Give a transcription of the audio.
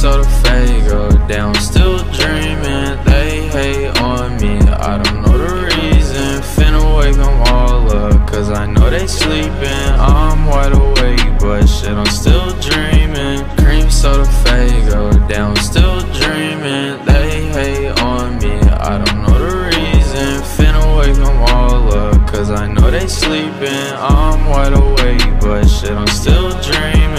so the Faygo down, still dreaming. They hate on me, I don't know the reason. Finna wake them all up, cause I know they sleeping. I'm wide awake, but shit, I'm still dreaming. Cream soda go down, still dreaming. They hate on me, I don't know the reason. Finna wake them all up, cause I know they sleeping. I'm wide awake, but shit, I'm still dreaming.